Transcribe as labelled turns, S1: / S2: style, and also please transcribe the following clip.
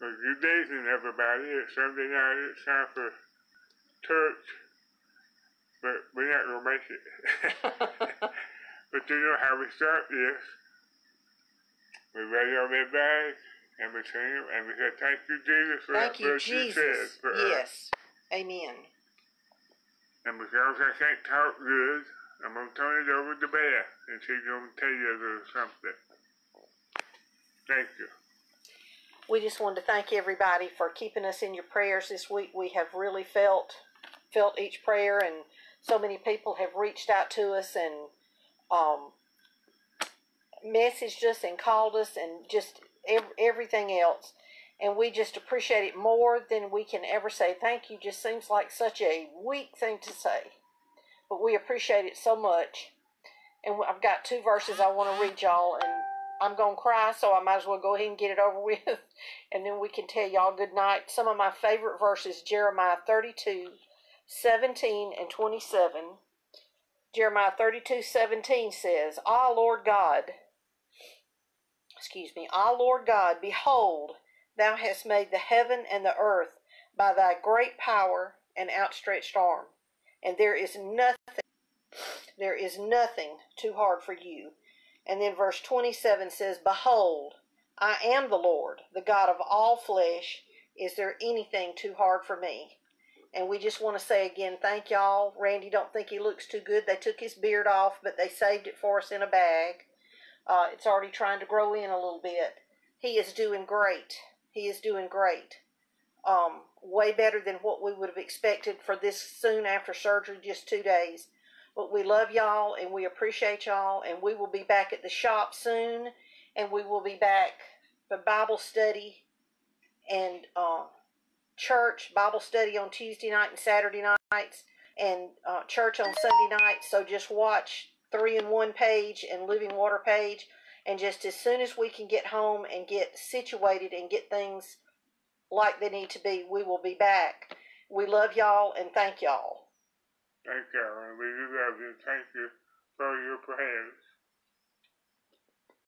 S1: Well, good evening, everybody. It's Sunday night. It's time for church, but we're not gonna make it. but you know how we start this. We ready on their bags, and we sing and we say, "Thank you, Jesus, for
S2: Thank
S1: that
S2: you,
S1: verse you said
S2: Jesus.
S1: for us."
S2: Yes. Amen.
S1: And because I can't talk good, I'm gonna turn it over to Beth, and she's gonna tell you something. Thank you.
S2: We just wanted to thank everybody for keeping us in your prayers this week. We have really felt felt each prayer, and so many people have reached out to us and um, messaged us and called us and just ev- everything else. And we just appreciate it more than we can ever say thank you. Just seems like such a weak thing to say, but we appreciate it so much. And I've got two verses I want to read y'all, and I'm gonna cry, so I might as well go ahead and get it over with, and then we can tell y'all good night. Some of my favorite verses: Jeremiah 32, 17 and 27. Jeremiah 32, 17 says, Ah, Lord God, excuse me, Ah, Lord God, behold, thou hast made the heaven and the earth by thy great power and outstretched arm, and there is nothing, there is nothing too hard for you. And then verse 27 says, Behold, I am the Lord, the God of all flesh. Is there anything too hard for me? And we just want to say again, thank y'all. Randy don't think he looks too good. They took his beard off, but they saved it for us in a bag. Uh, it's already trying to grow in a little bit. He is doing great. He is doing great. Um, way better than what we would have expected for this soon after surgery, just two days. But we love y'all and we appreciate y'all, and we will be back at the shop soon, and we will be back for Bible study and uh, church Bible study on Tuesday night and Saturday nights, and uh, church on Sunday night. So just watch three in one page and Living Water page, and just as soon as we can get home and get situated and get things like they need to be, we will be back. We love y'all and thank y'all.
S1: Thank you, and we do love you. Thank you for your prayers.